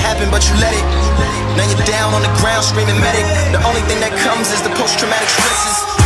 happen, but you let it. Now you're down on the ground screaming medic. The only thing that comes is the post-traumatic stresses.